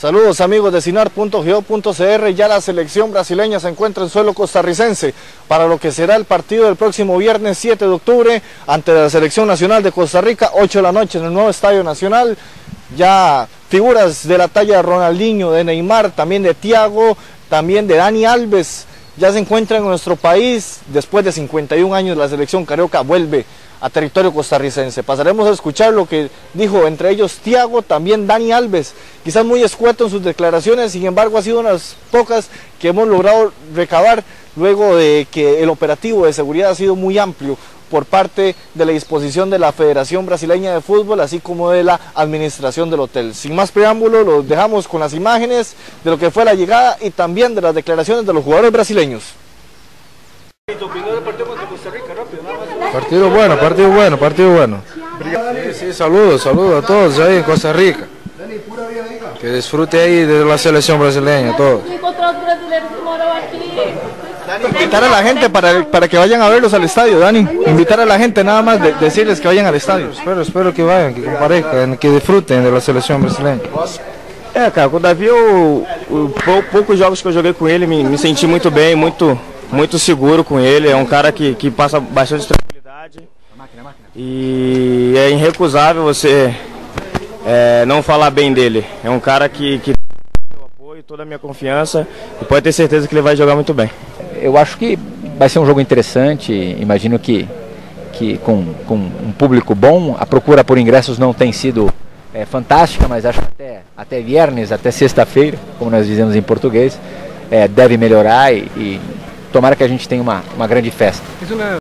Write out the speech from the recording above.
Saludos amigos de Sinar.go.cr, ya la selección brasileña se encuentra en suelo costarricense para lo que será el partido del próximo viernes 7 de octubre ante la selección nacional de Costa Rica, 8 de la noche en el nuevo Estadio Nacional. Ya figuras de la talla de Ronaldinho, de Neymar, también de Thiago, también de Dani Alves, ya se encuentran en nuestro país. Después de 51 años la selección carioca vuelve a territorio costarricense. Pasaremos a escuchar lo que dijo entre ellos Tiago, también Dani Alves, quizás muy escueto en sus declaraciones, sin embargo ha sido una de las pocas que hemos logrado recabar luego de que el operativo de seguridad ha sido muy amplio por parte de la disposición de la Federación Brasileña de Fútbol, así como de la administración del hotel. Sin más preámbulo, los dejamos con las imágenes de lo que fue la llegada y también de las declaraciones de los jugadores brasileños. Partido bueno, partido bueno, partido bueno. Sí, sí, saludos, saludos a todos ahí en Costa Rica. Que disfrute ahí de la selección brasileña, todos. Invitar a la gente para, para que vayan a verlos al estadio, Dani. Invitar a la gente nada más, de, decirles que vayan al estadio. Espero, espero que vayan, que comparezcan, que disfruten de la selección brasileña. É, cara, com o Davi, eu, eu, pou- poucos jogos que eu joguei com ele, me, me senti muito bem, muito, muito seguro com ele. É um cara que, que passa bastante tranquilidade. E é irrecusável você é, não falar bem dele. É um cara que, que tem todo o meu apoio, toda a minha confiança e pode ter certeza que ele vai jogar muito bem. Eu acho que vai ser um jogo interessante. Imagino que, que com, com um público bom, a procura por ingressos não tem sido é, fantástica, mas acho que até, até viernes, até sexta-feira, como nós dizemos em português, é, deve melhorar e, tomara que a gente tenha uma, uma grande festa.